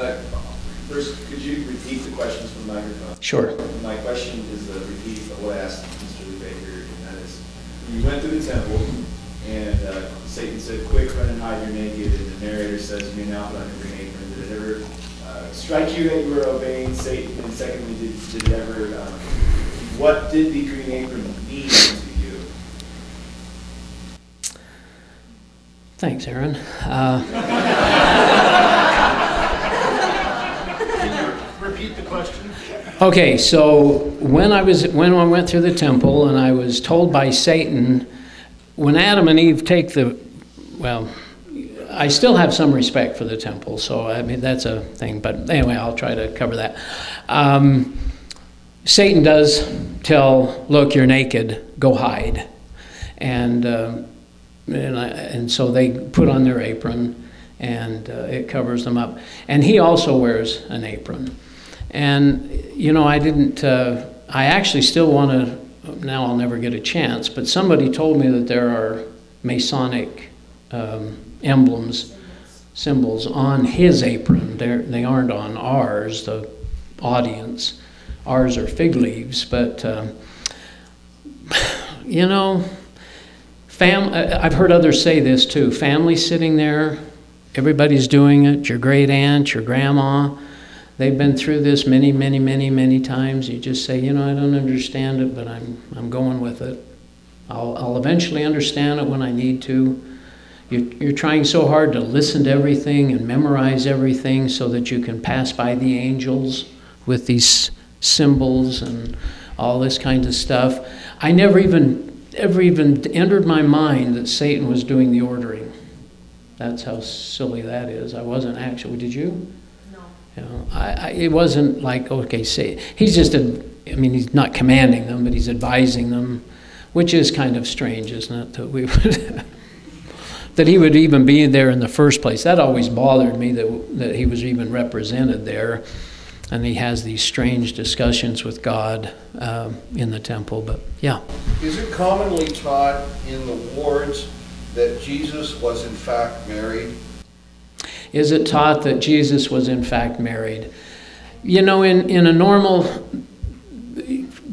Uh, First, could you repeat the questions from the microphone? Sure. My question is a repeat of what I asked Mr. Lee Baker, and that is, you went through the temple, and uh, Satan said, quick, run and hide, you're naked, and the narrator says, you may now put on your green apron. Did it ever uh, strike you that you were obeying Satan? And secondly, did, did it ever, um, what did the green apron mean to you? Thanks, Aaron. Uh, Repeat the question. Okay, so when I was when I went through the temple and I was told by Satan, when Adam and Eve take the, well, I still have some respect for the temple, so I mean that's a thing. But anyway, I'll try to cover that. Um, Satan does tell, "Look, you're naked. Go hide," and um, and, I, and so they put on their apron, and uh, it covers them up. And he also wears an apron. And you know, I didn't. Uh, I actually still want to. Now I'll never get a chance. But somebody told me that there are Masonic um, emblems, symbols on his apron. They're, they aren't on ours, the audience. Ours are fig leaves, but um, you know, fam. I've heard others say this too. Family sitting there, everybody's doing it. Your great aunt, your grandma, they've been through this many, many, many, many times. You just say, you know, I don't understand it, but I'm I'm going with it. I'll I'll eventually understand it when I need to. You're, you're trying so hard to listen to everything and memorize everything so that you can pass by the angels with these symbols and all this kind of stuff. I never even ever even entered my mind that Satan was doing the ordering. That's how silly that is. I wasn't actually. Did you? You know, I, I, it wasn't like okay, say he's just a. I mean, he's not commanding them, but he's advising them, which is kind of strange, isn't it? That we would. that he would even be there in the first place. That always bothered me that, that he was even represented there. And he has these strange discussions with God um, in the temple. But yeah. Is it commonly taught in the wards that Jesus was in fact married? Is it taught that Jesus was in fact married? You know, in, in a normal,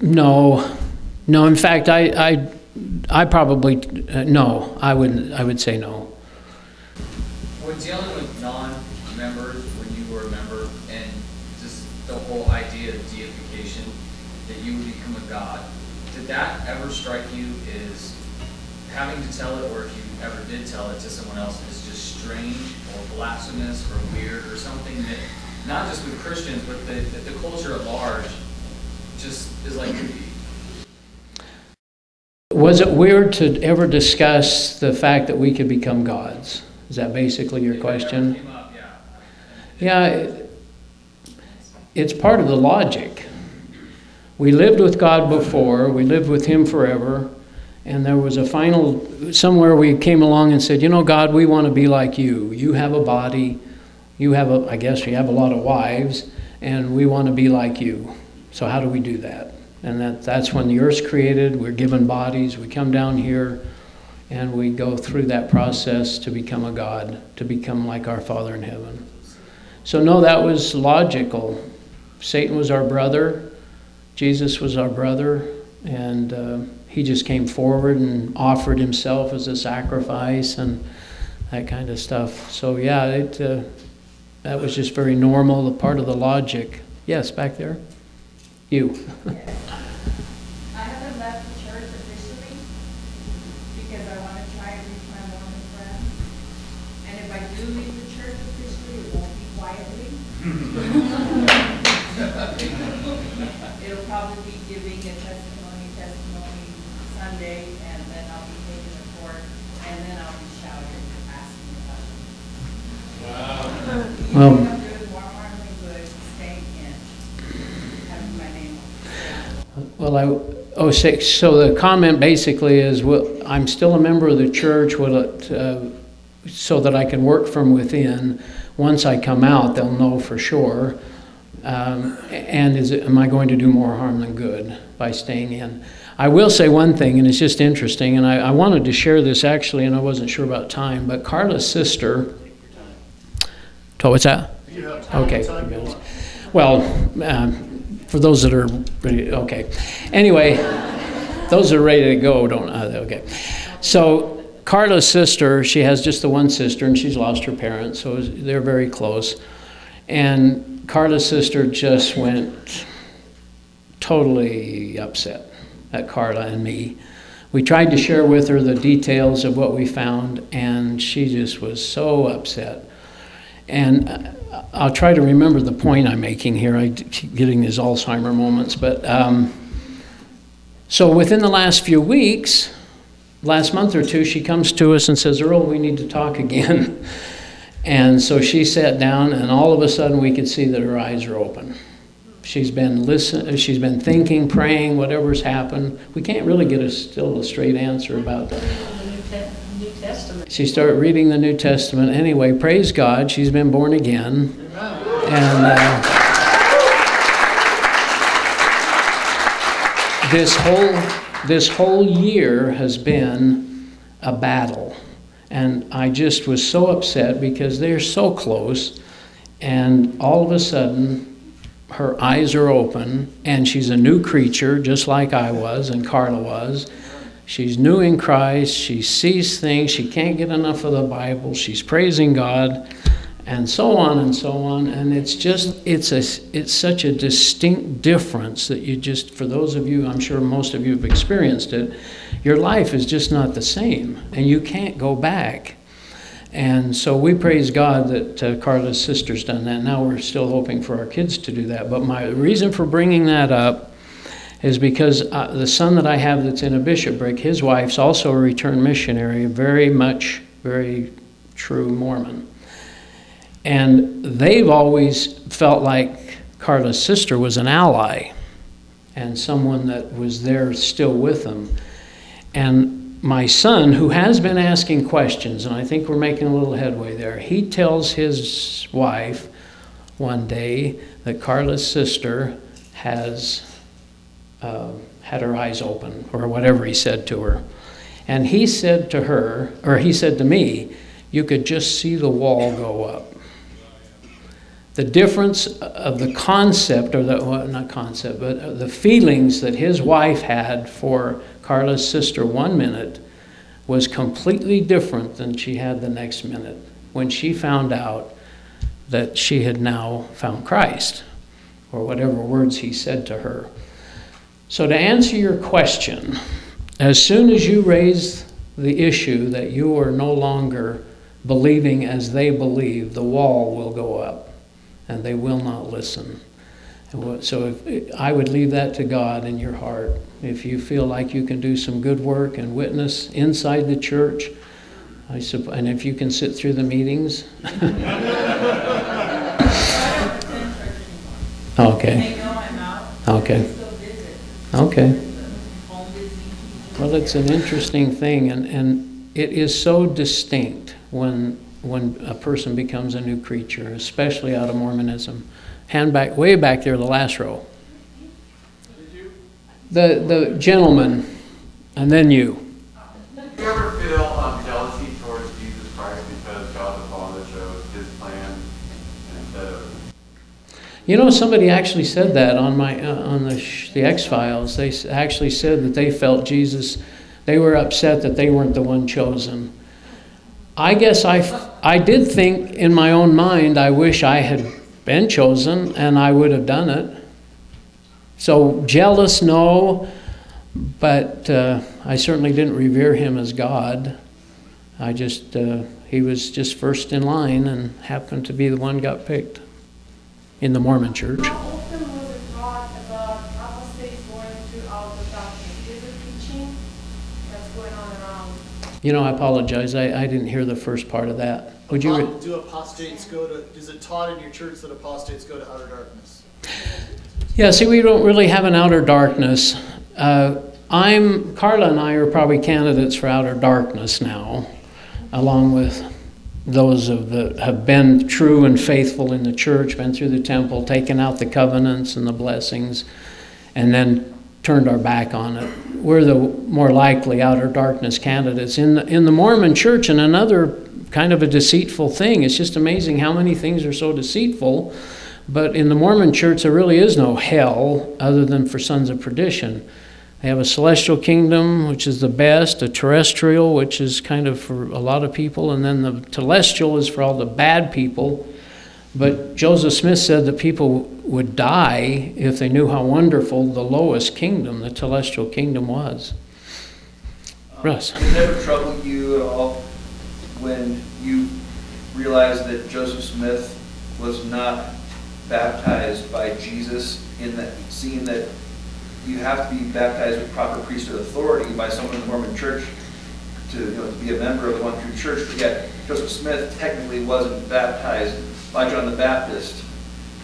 no. No, in fact, I, I, I probably, uh, no, I would, I would say no. When dealing with non-members, when you were a member, and just the whole idea of deification, that you would become a god, did that ever strike you as having to tell it, or if you ever did tell it to someone else, is just strange blasphemous or weird or something that, not just with Christians, but the, that the culture at large just is like, Was it weird to ever discuss the fact that we could become gods? Is that basically your if it ever question? up, yeah. Yeah, it- it's part of the logic. We lived with God before, we lived with Him forever, and there was a final, somewhere we came along and said, you know, God, we want to be like you. You have a body, you have a, I guess you have a lot of wives, and we want to be like you. So how do we do that? And that, that's when the earth's created, we're given bodies, we come down here, and we go through that process to become a God, to become like our Father in heaven. So, no, that was logical. Satan was our brother, Jesus was our brother, and uh, he just came forward and offered himself as a sacrifice and that kind of stuff. So, yeah, it, uh, that was just very normal, a part of the logic. Yes, back there? You. I haven't left the church officially because I want to try and reach my Mormon friends. And if I do leave the church officially, it won't be quietly. It'll probably be giving a testimony, testimony Sunday, and then I'll be taking the court, and then I'll be shouting, asking questions. Well- You come to more harmony good, stay in, having my name on it. Well, I, oh, six, so the comment basically is, well, I'm still a member of the church, will it, uh, so that I can work from within. Once I come out, they'll know for sure. Um, and is it, am I going to do more harm than good by staying in? I will say one thing, and it's just interesting, and I, I wanted to share this actually, and I wasn't sure about time, but Carla's sister. What's that? Okay. Well, um, for those that are ready, okay. Anyway, those are ready to go don't, uh, okay. So Carla's sister, she has just the one sister and she's lost her parents, so they're very close. And Carla's sister just went totally upset at Carla and me. We tried to share with her the details of what we found, and she just was so upset. And uh, I'll try to remember the point I'm making here. I keep getting these Alzheimer moments, but um, so within the last few weeks, last month or two, she comes to us and says, "Earl, we need to talk again." and so she sat down, and all of a sudden, we could see that her eyes are open. She's been listen. She's been thinking, praying, whatever's happened. We can't really get a still a straight answer about that. She started reading the New Testament. Anyway, praise God, she's been born again. And uh, this whole this whole year has been a battle, and I just was so upset because they're so close, and all of a sudden. Her eyes are open, and she's a new creature, just like I was and Carla was. She's new in Christ. She sees things. She can't get enough of the Bible. She's praising God, and so on and so on. And it's just it's a it's such a distinct difference that you just for those of you I'm sure most of you have experienced it. Your life is just not the same, and you can't go back. And so we praise God that uh, Carla's sister's done that. Now we're still hoping for our kids to do that. But my reason for bringing that up is because uh, the son that I have that's in a bishopric, his wife's also a returned missionary, very much, very true Mormon. And they've always felt like Carla's sister was an ally and someone that was there still with them. And my son, who has been asking questions, and I think we're making a little headway there, he tells his wife one day that Carla's sister has uh, had her eyes open, or whatever he said to her. And he said to her, or he said to me, you could just see the wall go up. The difference of the concept, or the, well, not concept, but the feelings that his wife had for Carla's sister one minute was completely different than she had the next minute when she found out that she had now found Christ, or whatever words he said to her. So, to answer your question, as soon as you raise the issue that you are no longer believing as they believe, the wall will go up and they will not listen. So, if, I would leave that to God in your heart. If you feel like you can do some good work and witness inside the church, I supp- and if you can sit through the meetings. okay. They know I'm out. Okay. They still visit. Okay. Well, it's an interesting thing, and, and it is so distinct when, when a person becomes a new creature, especially out of Mormonism. Hand back, way back there, the last row. The, the gentleman, and then you. Do you ever feel um, jealousy towards Jesus Christ because God the Father chose His plan instead of? You know, somebody actually said that on my uh, on the the X Files. They actually said that they felt Jesus. They were upset that they weren't the one chosen. I guess I, I did think in my own mind. I wish I had been chosen, and I would have done it. So jealous, no, but uh, I certainly didn't revere him as God. I just uh, he was just first in line, and happened to be the one got picked in the Mormon Church. You know, I apologize. I, I didn't hear the first part of that. Would you? Re- Do apostates go to, is it taught in your church that apostates go to outer darkness? yeah. See, we don't really have an outer darkness. Uh, I'm Carla and I are probably candidates for outer darkness now, along with those of the have been true and faithful in the church, been through the temple, taken out the covenants and the blessings, and then turned our back on it. We're the more likely outer darkness candidates. In the, in the Mormon church, and another kind of a deceitful thing, it's just amazing how many things are so deceitful. But in the Mormon church, there really is no hell other than for sons of perdition. They have a celestial kingdom, which is the best, a terrestrial, which is kind of for a lot of people, and then the telestial is for all the bad people. But Joseph Smith said that people would die if they knew how wonderful the lowest kingdom, the telestial kingdom, was. Russ. Did it ever trouble you at all when you realized that Joseph Smith was not baptized by Jesus in that, seeing that you have to be baptized with proper priesthood authority by someone in the Mormon church to, you know, to be a member of the one true church, but yet Joseph Smith technically wasn't baptized by John the Baptist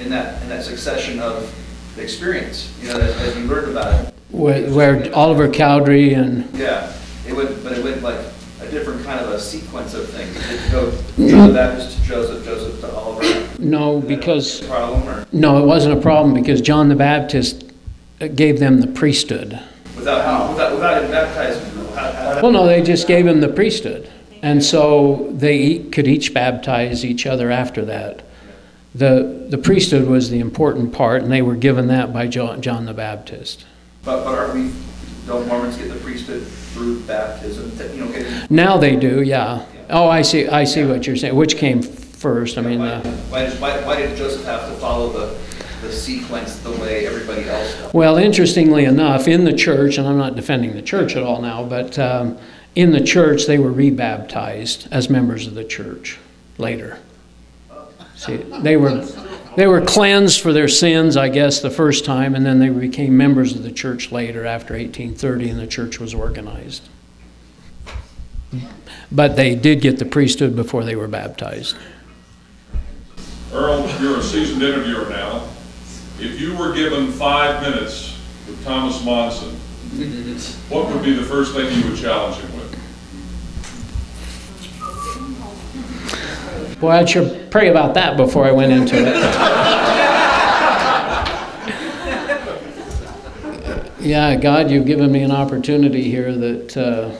in that, in that succession of experience, you know, as, as you learned about it. Where, where Oliver Cowdery and Yeah, it went, but it went like a different kind of a sequence of things. It did go John the Baptist to Joseph, Joseph to Oliver. no, it because a Problem or no, it wasn't a problem because John the Baptist gave them the priesthood. without, without, without him baptizing how- how- Well, no, they just gave him the priesthood. And so they could each baptize each other after that. The, the priesthood was the important part, and they were given that by Jo- John the Baptist. But, but aren't we, don't Mormons get the priesthood through baptism, you know, getting? Now they do, yeah. Oh, I see, I see what you're saying. Which came first? I mean, Why, uh, why, did- why, why did Joseph have to follow the, the sequence the way everybody else does? well, interestingly enough, in the church, and I'm not defending the church at all now, but um, in the church, they were rebaptized as members of the church later. See, they were, they were cleansed for their sins, I guess, the first time, and then they became members of the church later after 1830 and the church was organized. But they did get the priesthood before they were baptized. Earl, you're a seasoned interviewer now. If you were given five minutes with Thomas Monson, what would be the first thing you would challenge him with? Boy, I'd sure pray about that before I went into it. yeah, God, you've given me an opportunity here that uh,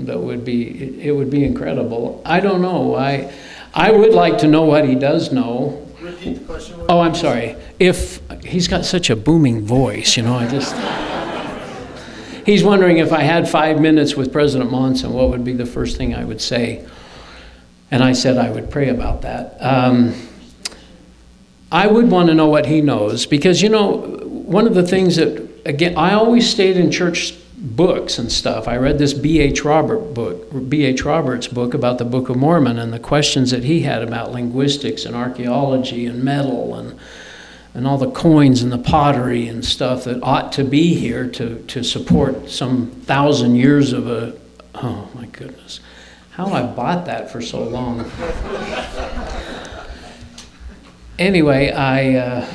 that would be it would be incredible. I don't know. I I would like to know what he does know. Repeat the question. Oh, I'm sorry. If he's got such a booming voice, you know, I just. He's wondering if I had five minutes with President Monson, what would be the first thing I would say? And I said I would pray about that. Um, I would want to know what he knows because, you know, one of the things that, again, I always stayed in church books and stuff. I read this B.H. Robert book, B.H. Roberts book about the Book of Mormon and the questions that he had about linguistics and archaeology and metal and and all the coins and the pottery and stuff that ought to be here to, to support some thousand years of a oh my goodness how I bought that for so long anyway I uh,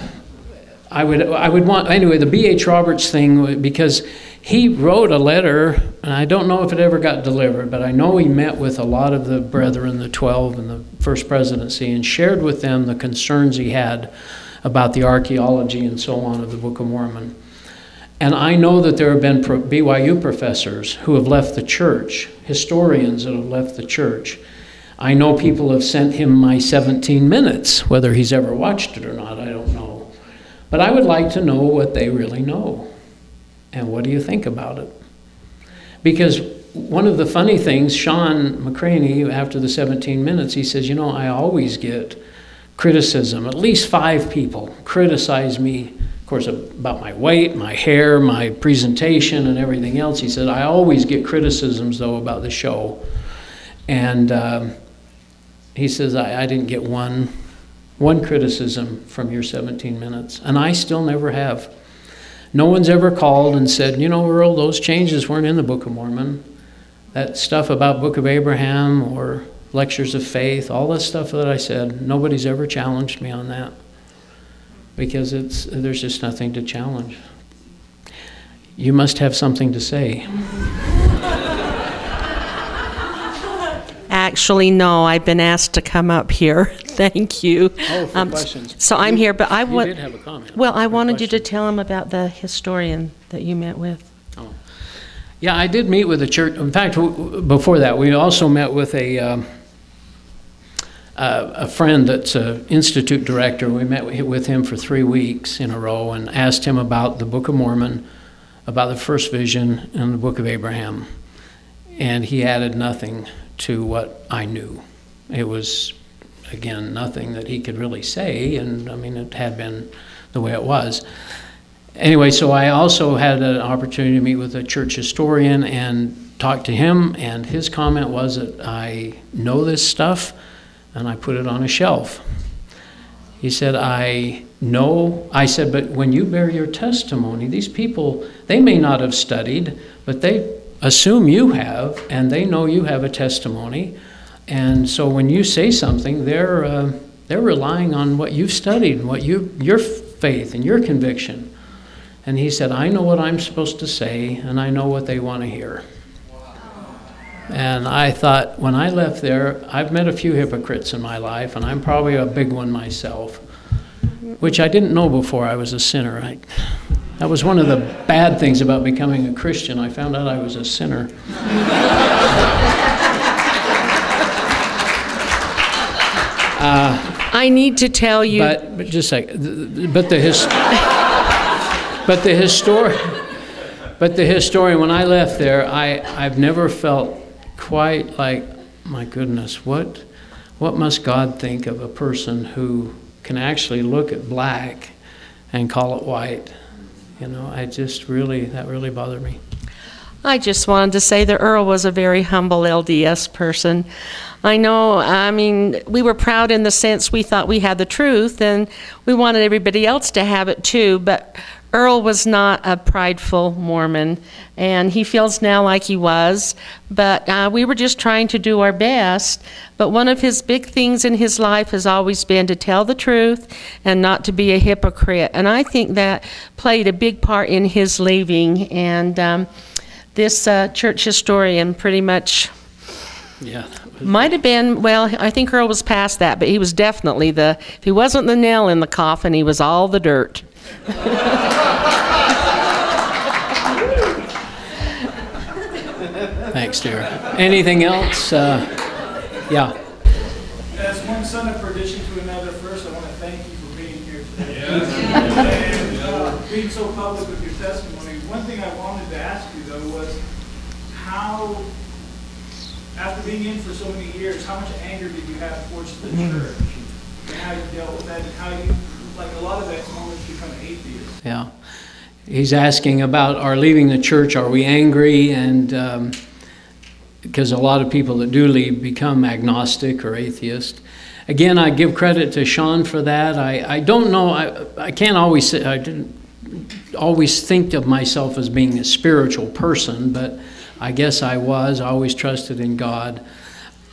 I would I would want anyway the B.H. Roberts thing because he wrote a letter and I don't know if it ever got delivered but I know he met with a lot of the brethren the 12 and the first presidency and shared with them the concerns he had about the archaeology and so on of the Book of Mormon. And I know that there have been BYU professors who have left the church, historians that have left the church. I know people have sent him my 17 minutes. Whether he's ever watched it or not, I don't know. But I would like to know what they really know. And what do you think about it? Because one of the funny things, Shawn McCraney, after the 17 minutes, he says, You know, I always get criticism. At least five people criticize me, course, about my weight, my hair, my presentation, and everything else. He said, I always get criticisms, though, about the show. And um, he says, I, I didn't get one, one criticism from your 17 minutes. And I still never have. No one's ever called and said, you know, Earl, those changes weren't in the Book of Mormon. That stuff about Book of Abraham or lectures of faith, all the stuff that I said, nobody's ever challenged me on that because it's there's just nothing to challenge. You must have something to say. Actually, no, I've been asked to come up here. Thank you. Oh, for Um, questions. So I'm here, but I You want. did have a comment. Well, I or wanted you to tell him about the historian that you met with. Oh. Yeah, I did meet with the church. In fact, w- w- before that, we also met with a, um, a a friend that's an institute director. We met with him for three weeks in a row and asked him about the Book of Mormon, about the first vision, and the Book of Abraham. And he added nothing to what I knew. It was, again, nothing that he could really say, and I mean, it had been the way it was. Anyway, so I also had an opportunity to meet with a church historian and talk to him, and his comment was that I know this stuff and I put it on a shelf. He said, I know, I said, but when you bear your testimony, these people, they may not have studied, but they assume you have, and they know you have a testimony. And so when you say something, they're, uh, they're relying on what you've studied, and what you, your faith and your conviction. And he said, I know what I'm supposed to say, and I know what they want to hear. And I thought, when I left there, I've met a few hypocrites in my life, and I'm probably a big one myself, which I didn't know before I was a sinner. I, that was one of the bad things about becoming a Christian. I found out I was a sinner. Uh, I need to tell you. But, but just a sec, th- th- but the his, but the historian, but the historian, when I left there, I, I've never felt quite like, my goodness, what, what must God think of a person who can actually look at black and call it white? You know, I just really, that really bothered me. I just wanted to say that Earl was a very humble LDS person. I know, I mean, we were proud in the sense we thought we had the truth and we wanted everybody else to have it too, but Earl was not a prideful Mormon, and he feels now like he was, but uh, we were just trying to do our best. But one of his big things in his life has always been to tell the truth and not to be a hypocrite. And I think that played a big part in his leaving. And um, this uh, church historian pretty much Yeah. might have been, well, I think Earl was past that, but he was definitely the, if he wasn't the nail in the coffin, he was all the dirt. Thanks, dear. Anything else? Uh, yeah. As one son of perdition to another, first I want to thank you for being here today. And uh, being so public with your testimony. One thing I wanted to ask you though was how, after being in for so many years, how much anger did you have towards the church? And how you dealt with that and how you, like a lot of that's almost become atheist. Yeah. He's asking about our leaving the church. Are we angry? And um, because a lot of people that do leave become agnostic or atheist. Again, I give credit to Shawn for that. I, I don't know. I, I can't always say, I didn't always think of myself as being a spiritual person, but I guess I was. I always trusted in God.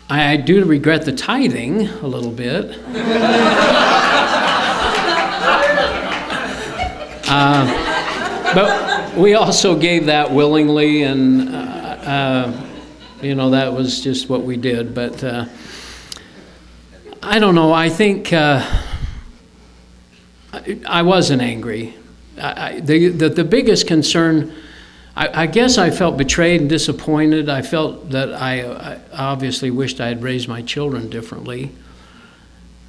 I, I do regret the tithing a little bit. Uh, but we also gave that willingly, and uh, uh, you know that was just what we did. But uh, I don't know. I think uh, I, I wasn't angry. I, the, the the biggest concern. I, I guess I felt betrayed and disappointed. I felt that I, I obviously wished I had raised my children differently.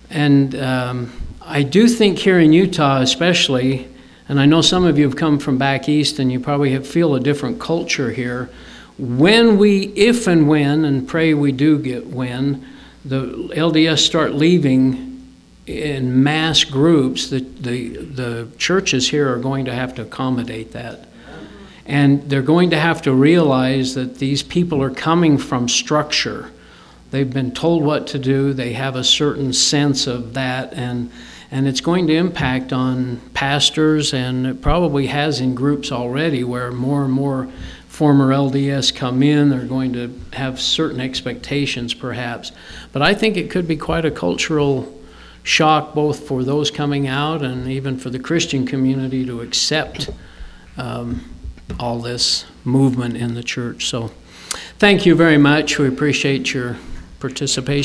And um, I do think here in Utah, especially, and I know some of you have come from back east and you probably have, feel a different culture here. When we, if and when, and pray we do get when, the LDS start leaving in mass groups, the, the, the churches here are going to have to accommodate that. And they're going to have to realize that these people are coming from structure. They've been told what to do, they have a certain sense of that, and, and it's going to impact on pastors, and it probably has in groups already where more and more former LDS come in. They're going to have certain expectations, perhaps. But I think it could be quite a cultural shock, both for those coming out and even for the Christian community to accept. Um, all this movement in the church. So, thank you very much. We appreciate your participation.